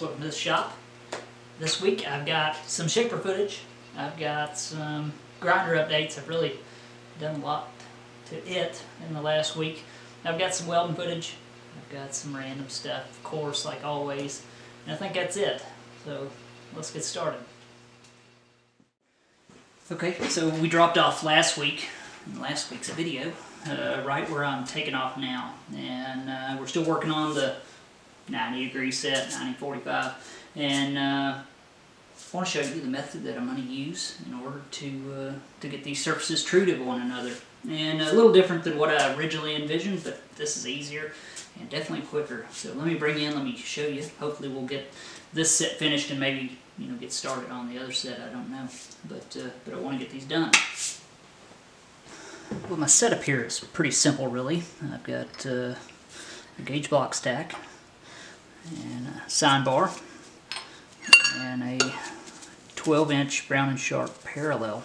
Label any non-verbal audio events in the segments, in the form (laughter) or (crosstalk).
welcome to the shop. This week I've got some shaper footage, I've got some grinder updates, I've really done a lot to it in the last week. I've got some welding footage, I've got some random stuff, of course, like always, and I think that's it. So let's get started. Okay, so we dropped off last week, in last week's video, uh, right where I'm taking off now, and uh, we're still working on the 90 degree set, 90-45. And uh, I want to show you the method that I'm going to use in order to, uh, to get these surfaces true to one another. And a little different than what I originally envisioned, but this is easier and definitely quicker. So let me bring in, let me show you. Hopefully we'll get this set finished and maybe you know get started on the other set, I don't know. But, uh, but I want to get these done. Well, my setup here is pretty simple, really. I've got uh, a gauge block stack, and a sine bar and a 12 inch Brown and Sharpe parallel.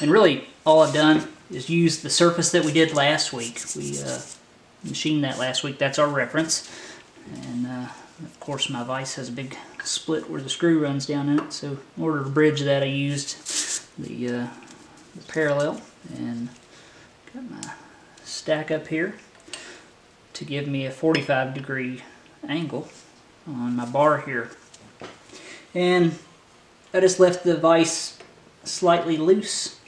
And really all I've done is use the surface that we did last week. We uh, machined that last week, that's our reference. And uh, of course my vise has a big split where the screw runs down in it, so in order to bridge that I used the, uh, the parallel and got my stack up here to give me a 45 degree angle on my bar here. And I just left the vise slightly loose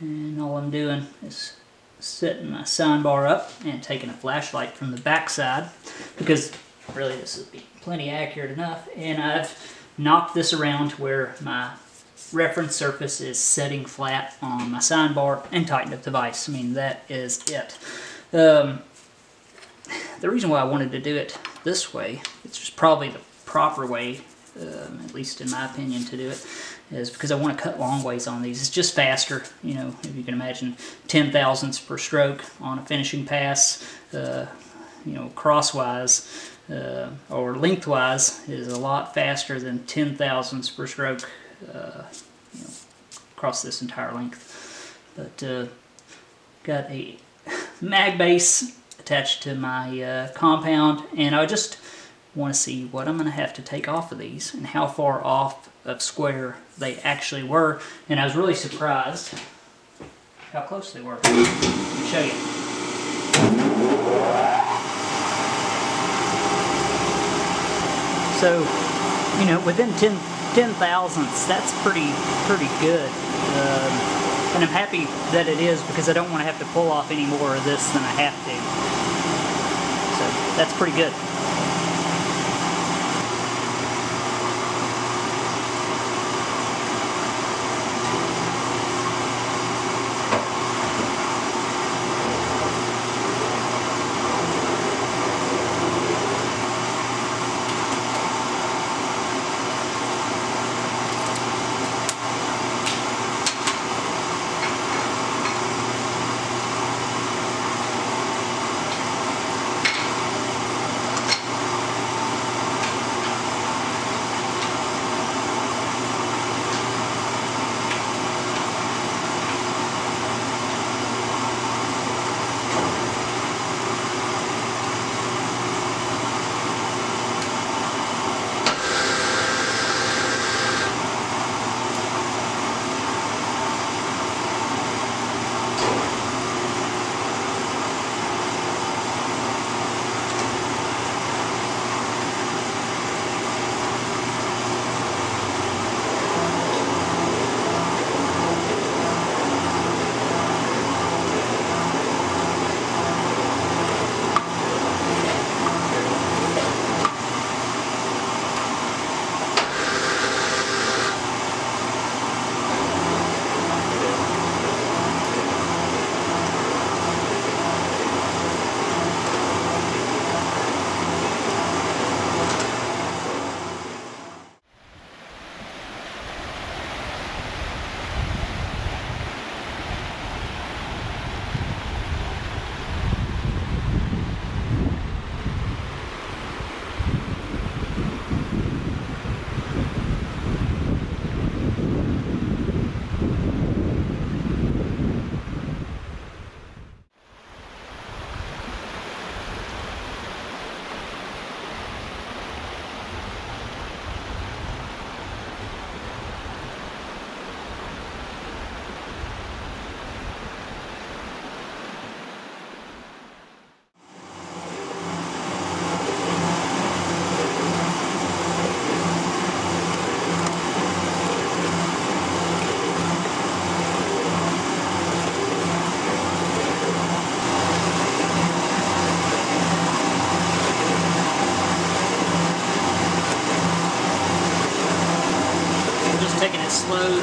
and all I'm doing is setting my sine bar up and taking a flashlight from the back side because really this would be plenty accurate enough and I've knocked this around to where my reference surface is setting flat on my sine bar and tightened up the vise. I mean that is it. Um, the reason why I wanted to do it this way, it's just probably the proper way, um, at least in my opinion, to do it, is because I want to cut long ways on these. It's just faster, you know, if you can imagine 10 thousandths per stroke on a finishing pass, uh, you know, crosswise uh, or lengthwise is a lot faster than 10 thousandths per stroke, uh, you know, across this entire length. But uh, got a (laughs) mag base attached to my uh, compound and I just want to see what I'm going to have to take off of these and how far off of square they actually were and I was really surprised how close they were. Let me show you. So, you know, within 10, 10 thousandths, that's pretty, pretty good. Um, and I'm happy that it is because I don't want to have to pull off any more of this than I have to. That's pretty good.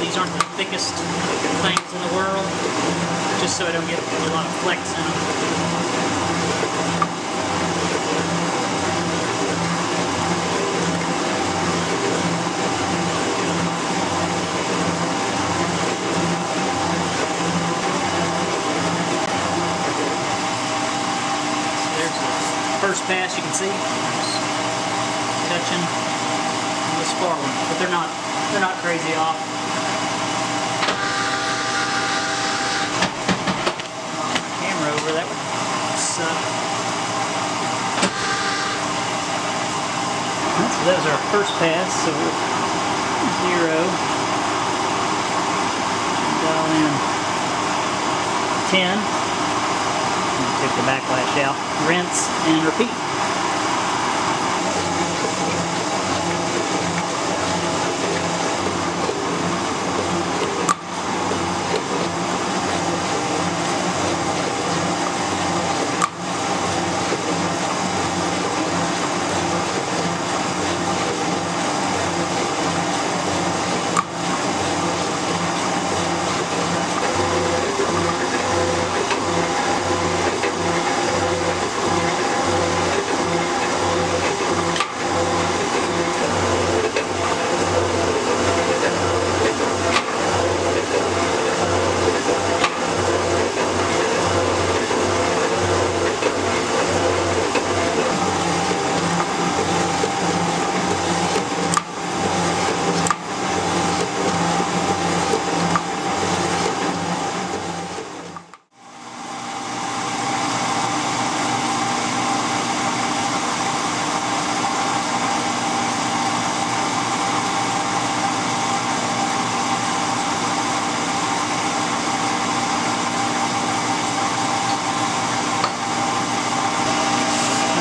These aren't the thickest things in the world, just so I don't get a lot of flex in them. First pass you can see. Touching this far one, but they're not they're not crazy off. Knock my camera over that would suck. So that was our first pass. So zero. Dial in ten. Take the backlash out. Rinse and repeat.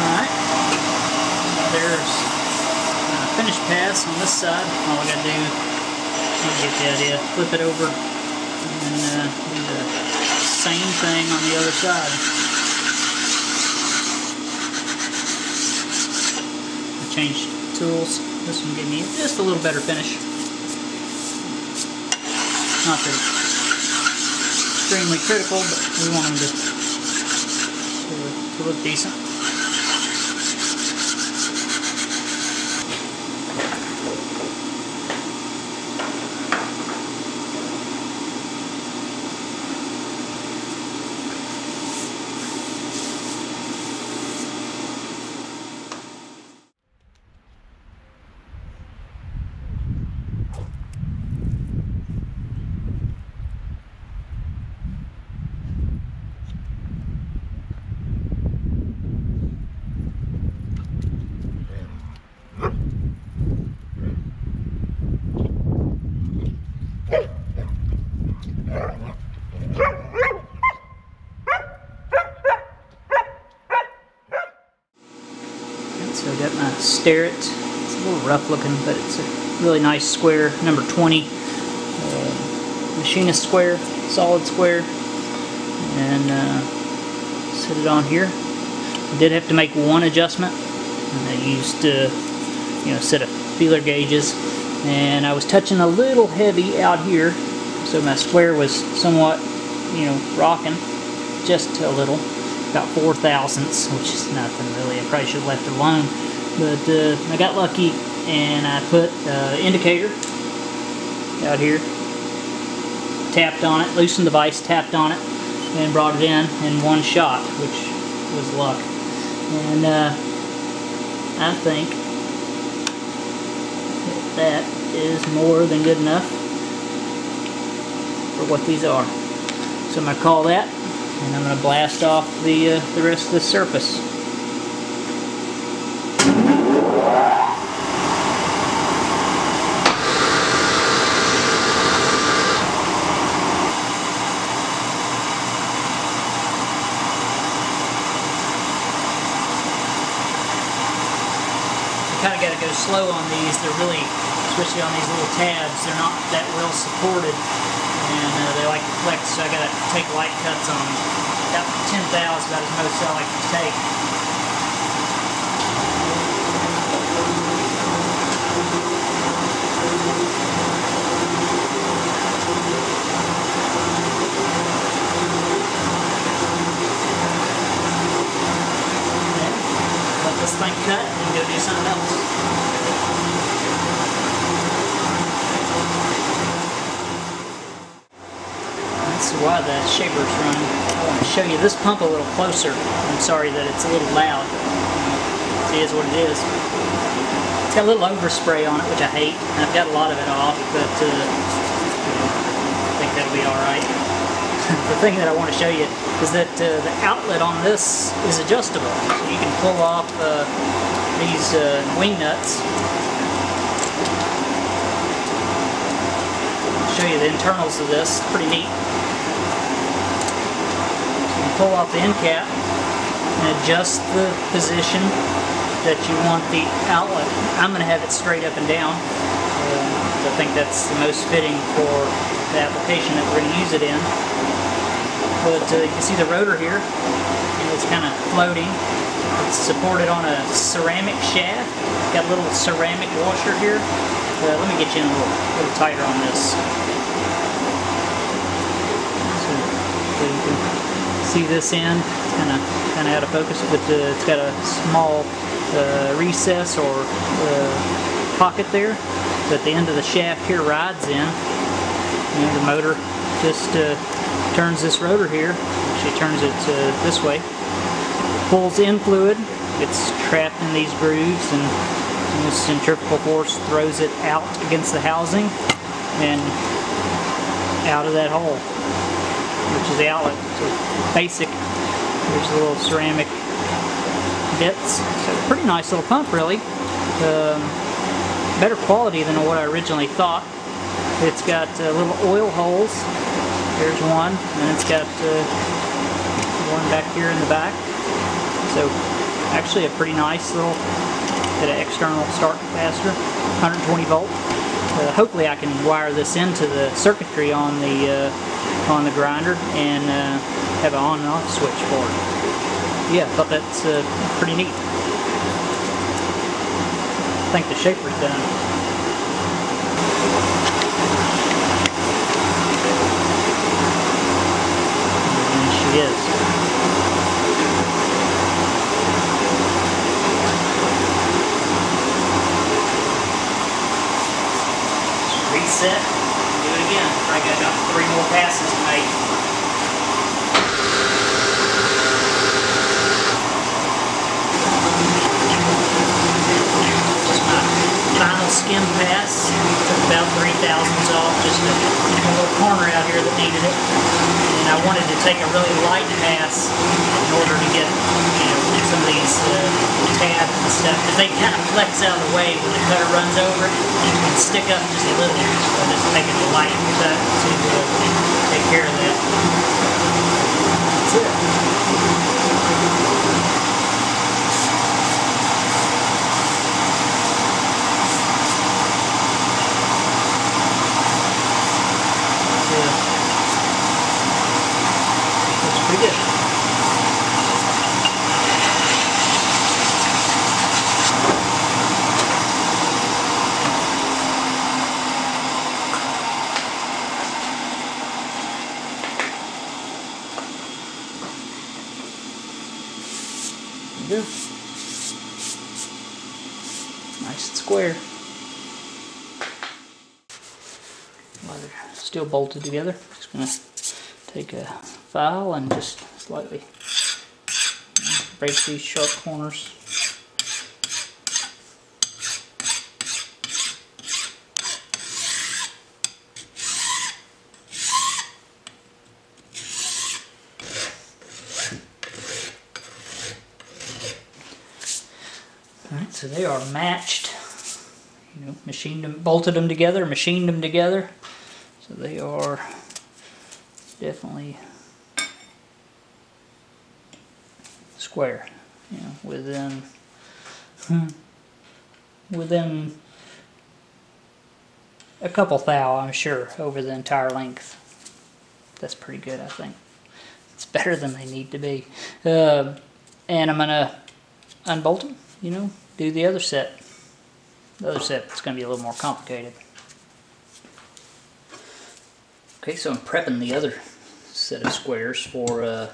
Alright. There's a finished pass on this side. All I gotta do, get the idea, flip it over and uh, do the same thing on the other side. I changed tools. This one gave me just a little better finish. Not that extremely critical, but we want them to, to, to look decent. So I got my Starrett. It's a little rough looking, but it's a really nice square, number 20. Uh, machinist square, solid square. And uh, set it on here. I did have to make one adjustment. And I used, uh, you know, a set of feeler gauges. And I was touching a little heavy out here. So my square was somewhat, you know, rocking just a little about four thousandths, which is nothing really. I probably should have left it alone. But uh, I got lucky and I put uh, indicator out here, tapped on it, loosened the vise, tapped on it, and brought it in in one shot, which was luck. And uh, I think that is more than good enough for what these are. So I'm going to call that and I'm going to blast off the, uh, the rest of the surface. Slow on these. They're really, especially on these little tabs, they're not that well supported and uh, they like to flex, so I got to take light cuts on them. About 10 thou is about as most I like to take. Let this thing cut and go do something else. That's why running. I want to show you this pump a little closer. I'm sorry that it's a little loud. It is what it is. It's got a little overspray on it, which I hate. I've got a lot of it off, but uh, I think that'll be alright. (laughs) the thing that I want to show you is that uh, the outlet on this is adjustable. So you can pull off uh, these uh, wing nuts. show you the internals of this. Pretty neat. Pull off the end cap and adjust the position that you want the outlet. I'm going to have it straight up and down. Uh, I think that's the most fitting for the application that we're going to use it in. But uh, you can see the rotor here. It's kind of floating. It's supported on a ceramic shaft. Got a little ceramic washer here. Uh, let me get you in a little, little tighter on this. So, so you can see this end. Kind of kind of out of focus, but uh, it's got a small uh, recess or uh, pocket there that the end of the shaft here rides in. And the motor just uh, turns this rotor here. Actually turns it uh, this way. Pulls in fluid. It's trapped in these grooves and, and this centrifugal force throws it out against the housing and out of that hole, which is the outlet. So basic. There's the little ceramic bits. So pretty nice little pump, really. Um, better quality than what I originally thought. It's got uh, little oil holes. There's one, and it's got uh, one back here in the back. So actually a pretty nice little bit of external start capacitor, 120 volt. Uh, hopefully I can wire this into the circuitry on the uh, on the grinder and uh, have an on and off switch for it. Yeah, I thought that's uh, pretty neat. I think the shaper's done. Reset, do it again. I got about three more passes to make. Just my final skim pass. About three thousandths off, just a, a little corner out here that needed it. And I wanted to take a really light pass in order to get, you know, some of these uh, tabs and stuff, because they kind of flex out of the way when the cutter runs over it and stick up just a little. So I'm just taking a light cut to uh, take care of that. That's it. Yeah. Looks pretty good. Nice and square. While they're still bolted together, just gonna take a file and just slightly break these sharp corners. Alright, so they are matched. You know, machined them, bolted them together, machined them together. So they are definitely square, you know, within hmm, within a couple thou, I'm sure, over the entire length. That's pretty good, I think. It's better than they need to be. Um and I'm gonna unbolt them, you know, do the other set. The other set is gonna be a little more complicated. Okay, so I'm prepping the other set of squares for uh,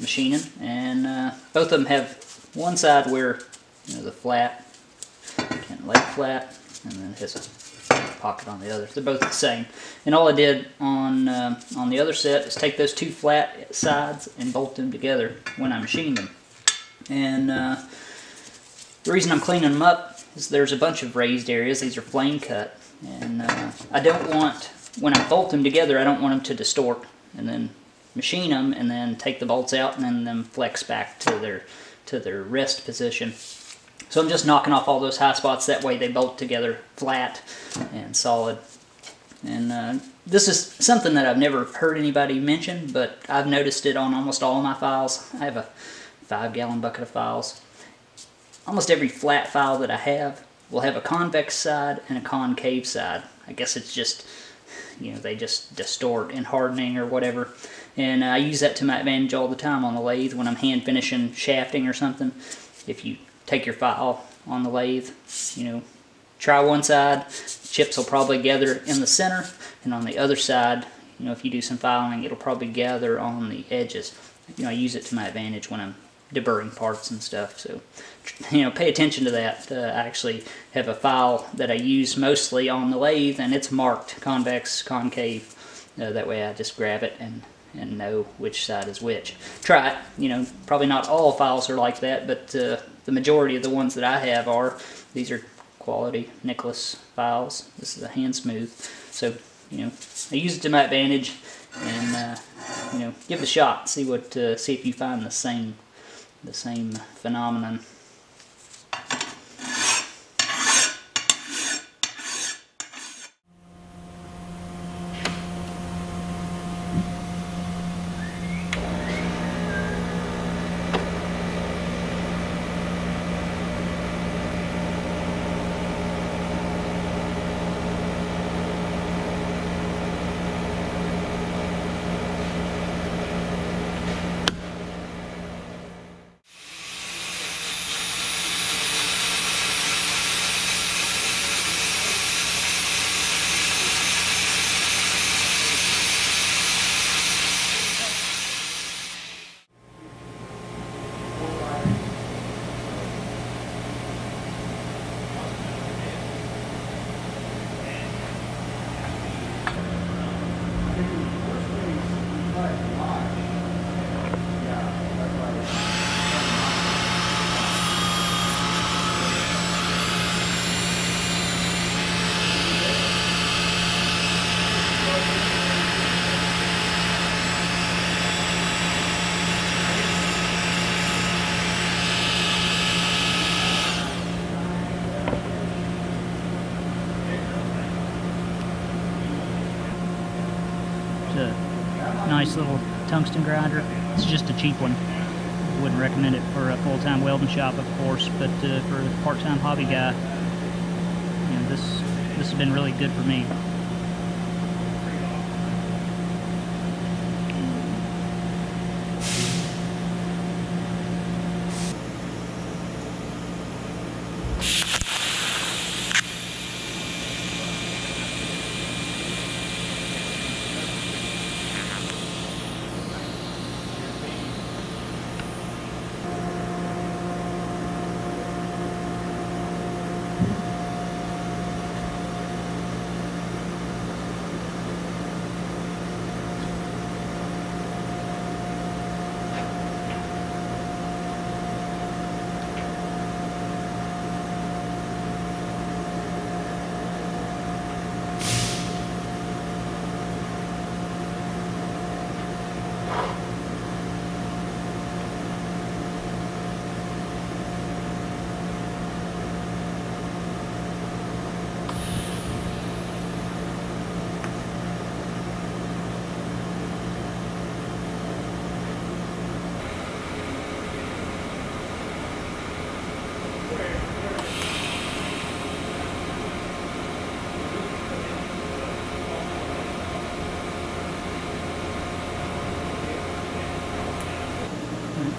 machining, and uh, both of them have one side where you know the flat can lay flat, and then it has a pocket on the other. They're both the same. And all I did on uh, on the other set is take those two flat sides and bolt them together when I machined them. And uh, the reason I'm cleaning them up is there's a bunch of raised areas. These are flame cut, and uh, I don't want when I bolt them together, I don't want them to distort and then machine them and then take the bolts out and then them flex back to their to their rest position. So I'm just knocking off all those high spots. That way they bolt together flat and solid. And uh, this is something that I've never heard anybody mention, but I've noticed it on almost all my files. I have a five gallon bucket of files. Almost every flat file that I have will have a convex side and a concave side. I guess it's just you know, they just distort in hardening or whatever. And I use that to my advantage all the time on the lathe when I'm hand finishing shafting or something. If you take your file on the lathe, you know, try one side, chips will probably gather in the center, and on the other side, you know, if you do some filing, it'll probably gather on the edges. You know, I use it to my advantage when I'm deburring parts and stuff. So, you know, pay attention to that. Uh, I actually have a file that I use mostly on the lathe, and it's marked convex, concave. Uh, that way I just grab it and, and know which side is which. Try it. You know, probably not all files are like that, but uh, the majority of the ones that I have are. These are quality Nicholson files. This is a hand smooth. So, you know, I use it to my advantage and, uh, you know, give it a shot. See what, uh, see if you find the same the same phenomenon. Little tungsten grinder. It's just a cheap one. Wouldn't recommend it for a full-time welding shop, of course, but uh, for a part-time hobby guy, you know, this this has been really good for me.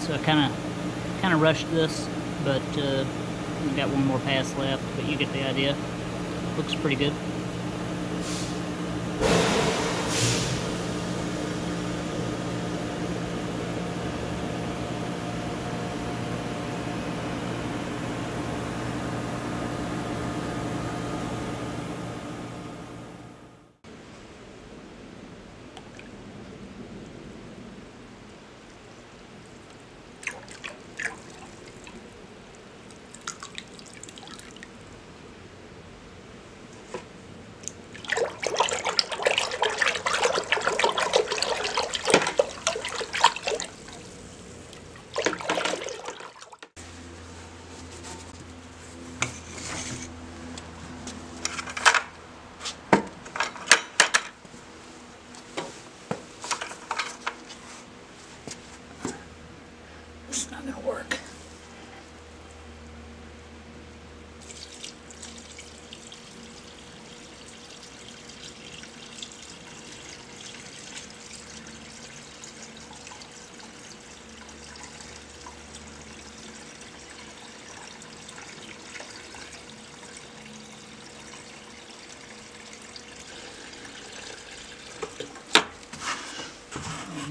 So I kind of kind of rushed this, but uh, got one more pass left. But you get the idea. Looks pretty good. It's not gonna work.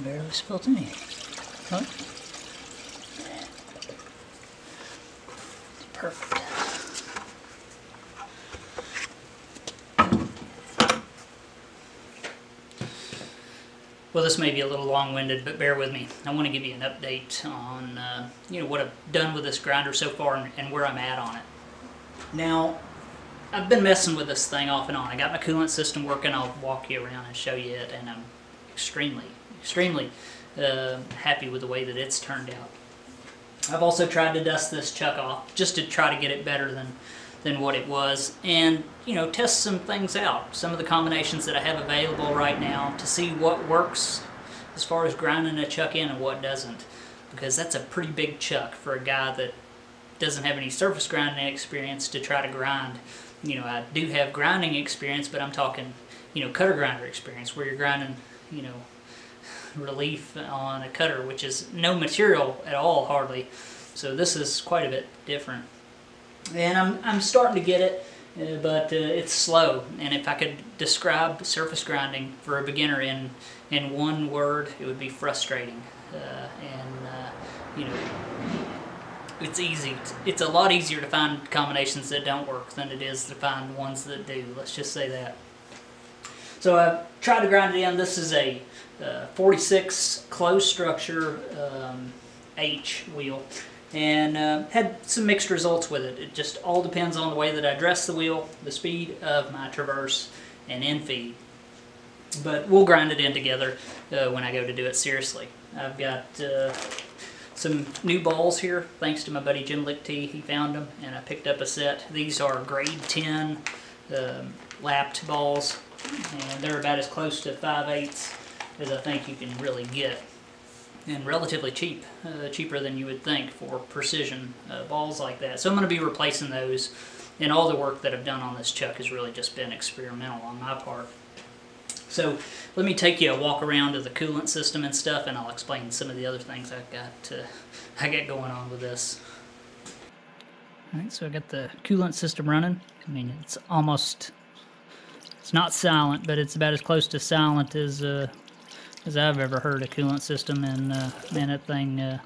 barely Huh? Perfect. Well, this may be a little long-winded, but bear with me. I want to give you an update on, uh, you know, what I've done with this grinder so far and, and where I'm at on it. Now, I've been messing with this thing off and on. I got my coolant system working. I'll walk you around and show you it, and I'm extremely, extremely uh, happy with the way that it's turned out. I've also tried to dust this chuck off just to try to get it better than than what it was and you know test some things out some of the combinations that I have available right now to see what works as far as grinding a chuck in and what doesn't because that's a pretty big chuck for a guy that doesn't have any surface grinding experience to try to grind you know I do have grinding experience but I'm talking you know cutter grinder experience where you're grinding you know relief on a cutter, which is no material at all, hardly. So this is quite a bit different. And I'm, I'm starting to get it, uh, but uh, it's slow. And if I could describe surface grinding for a beginner in, in one word, it would be frustrating. Uh, and, uh, you know, it's easy. It's a lot easier to find combinations that don't work than it is to find ones that do. Let's just say that. So I've tried to grind it in. This is a uh, 46 closed structure um, H wheel and uh, had some mixed results with it. It just all depends on the way that I dress the wheel, the speed of my traverse, and in feed. But we'll grind it in together uh, when I go to do it seriously. I've got uh, some new balls here, thanks to my buddy Jim Lichty. He found them, and I picked up a set. These are grade 10 um, lapped balls, and they're about as close to 5 eighths as I think you can really get. And relatively cheap, uh, cheaper than you would think for precision uh, balls like that. So I'm going to be replacing those, and all the work that I've done on this chuck has really just been experimental on my part. So let me take you a walk around of the coolant system and stuff, and I'll explain some of the other things I've got, uh, (laughs) I got going on with this. Alright, so I got the coolant system running. I mean, it's almost, it's not silent, but it's about as close to silent as uh, as I've ever heard a coolant system, and uh, man, that thing uh,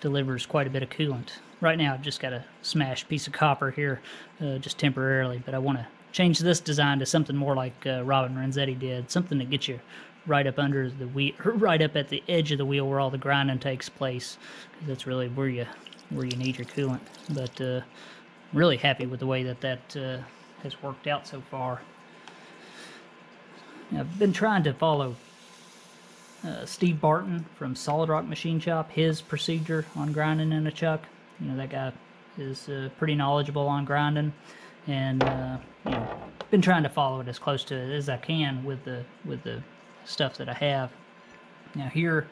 delivers quite a bit of coolant. Right now, I've just got a smashed piece of copper here, uh, just temporarily, but I want to change this design to something more like uh, Robin Renzetti did, something that gets you right up under the wheel, (laughs) right up at the edge of the wheel where all the grinding takes place, because that's really where you where you need your coolant. But uh, really happy with the way that that has worked out so far. I've been trying to follow uh, Steve Barton from Solid Rock Machine Shop, his procedure on grinding in a chuck. You know, that guy is uh, pretty knowledgeable on grinding, and uh, you know, been trying to follow it as close to it as I can with the with the stuff that I have. Now here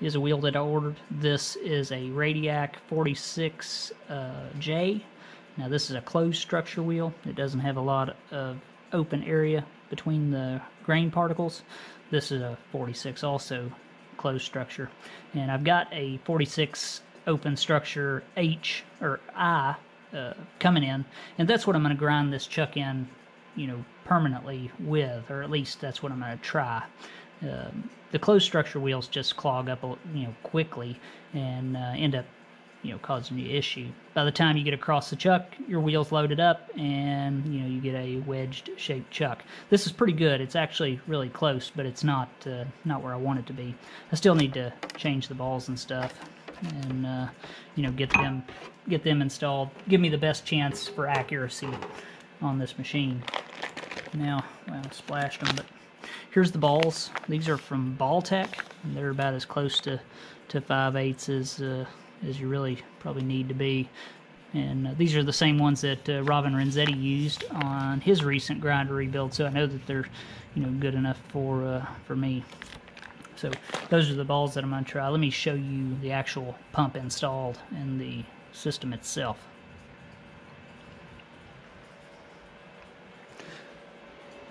is a wheel that I ordered. This is a Radiac 46J. Uh, now this is a closed structure wheel. It doesn't have a lot of open area between the grain particles. This is a 46 also closed structure. And I've got a 46 open structure H or I uh, coming in. And that's what I'm going to grind this chuck in, you know, permanently with, or at least that's what I'm going to try. Um, the closed structure wheels just clog up, you know, quickly and uh, end up you know causing you issue. By the time you get across the chuck, your wheel's loaded up, and you know you get a wedged shaped chuck. This is pretty good. It's actually really close, but it's not uh, not where I want it to be. I still need to change the balls and stuff, and uh, you know get them get them installed. Give me the best chance for accuracy on this machine. Now, well, I splashed them, but here's the balls. These are from Bal-tec. They're about as close to to 5 eighths as uh, as you really probably need to be. And uh, these are the same ones that uh, Robin Renzetti used on his recent grinder rebuild, so I know that they're, you know, good enough for uh, for me. So those are the balls that I'm going to try. Let me show you the actual pump installed in the system itself.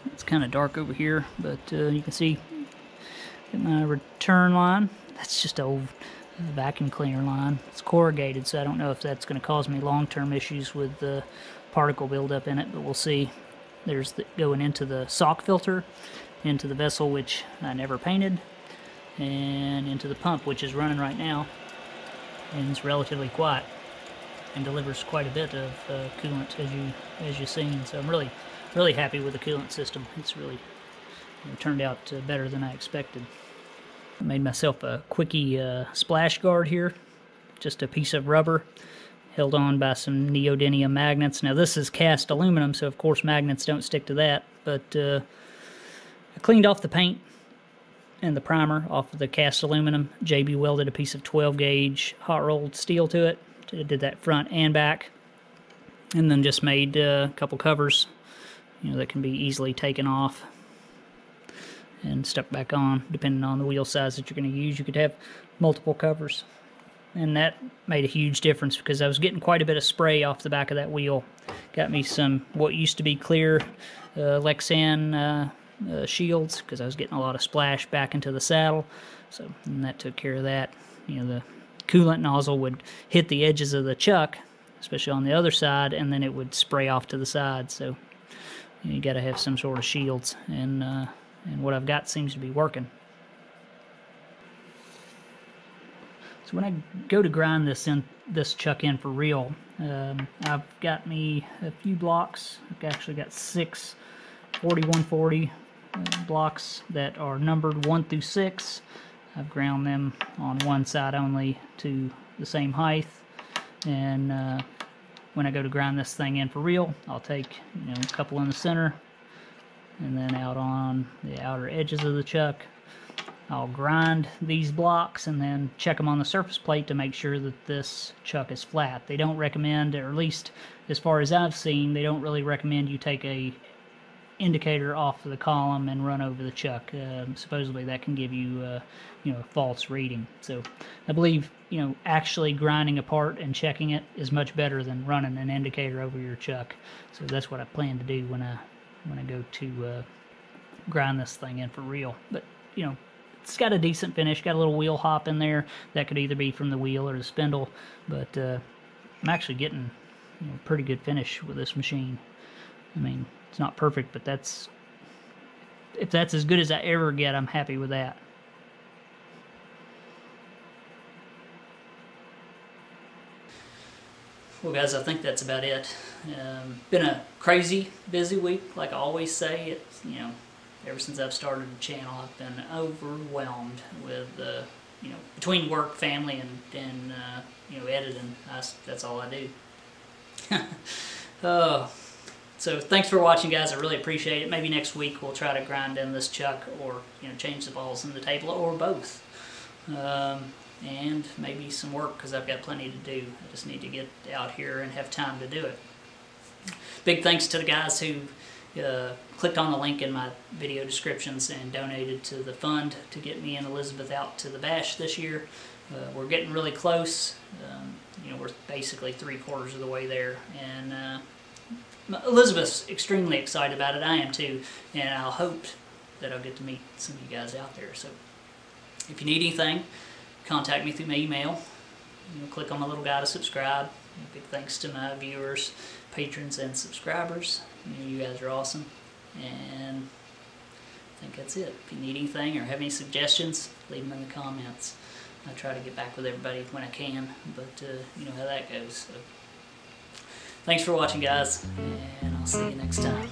It's kind of dark over here, but uh, you can see my return line. That's just old vacuum cleaner line. It's corrugated, so I don't know if that's going to cause me long-term issues with the particle buildup in it, but we'll see. There's the, going into the sock filter, into the vessel, which I never painted, and into the pump, which is running right now, and it's relatively quiet and delivers quite a bit of uh, coolant as you as you've seen. So I'm really really happy with the coolant system. It's really turned out uh, better than I expected. I made myself a quickie uh, splash guard here, just a piece of rubber held on by some neodymium magnets. Now this is cast aluminum, so of course magnets don't stick to that, but uh, I cleaned off the paint and the primer off of the cast aluminum. JB welded a piece of 12 gauge hot rolled steel to it. Did that front and back. And then just made uh, a couple covers you know, that can be easily taken off and stuck back on depending on the wheel size that you're going to use. You could have multiple covers and that made a huge difference because I was getting quite a bit of spray off the back of that wheel. Got me some what used to be clear uh, Lexan uh, uh, shields because I was getting a lot of splash back into the saddle. So that took care of that. You know, the coolant nozzle would hit the edges of the chuck, especially on the other side, and then it would spray off to the side. So you, you got to have some sort of shields, and uh, and what I've got seems to be working. So when I go to grind this in this chuck in for real, um, I've got me a few blocks. I've actually got six 4140 uh, blocks that are numbered 1 through 6. I've ground them on one side only to the same height. And uh, when I go to grind this thing in for real, I'll take you know, a couple in the center and then out on the outer edges of the chuck I'll grind these blocks and then check them on the surface plate to make sure that this chuck is flat. They don't recommend, or at least as far as I've seen, they don't really recommend you take a indicator off of the column and run over the chuck. Um, supposedly that can give you, uh, you know, a false reading. So I believe, you know, actually grinding a part and checking it is much better than running an indicator over your chuck. So that's what I plan to do when I when I go to uh, grind this thing in for real. But you know, it's got a decent finish. Got a little wheel hop in there. That could either be from the wheel or the spindle. But uh, I'm actually getting you know, pretty good finish with this machine. I mean, it's not perfect, but that's if that's as good as I ever get, I'm happy with that. Well, guys, I think that's about it. Um, been a crazy busy week, like I always say. It's you know ever since I've started the channel, I've been overwhelmed with, uh, you know, between work, family, and, and uh, you know, editing. That's, that's all I do. (laughs) oh, so thanks for watching, guys. I really appreciate it. Maybe next week we'll try to grind in this chuck or, you know, change the balls in the table or both. Um, and maybe some work because I've got plenty to do. I just need to get out here and have time to do it. Big thanks to the guys who uh, clicked on the link in my video descriptions and donated to the fund to get me and Elizabeth out to the bash this year. Uh, we're getting really close. Um, you know, we're basically three quarters of the way there, and uh, Elizabeth's extremely excited about it. I am too, and I'll hope that I'll get to meet some of you guys out there. So, if you need anything, contact me through my email. You click on the little guy to subscribe. Big thanks to my viewers, patrons, and subscribers. You, you guys are awesome. And I think that's it. If you need anything or have any suggestions, leave them in the comments. I try to get back with everybody when I can, but uh, you know how that goes. So, thanks for watching, guys, and I'll see you next time.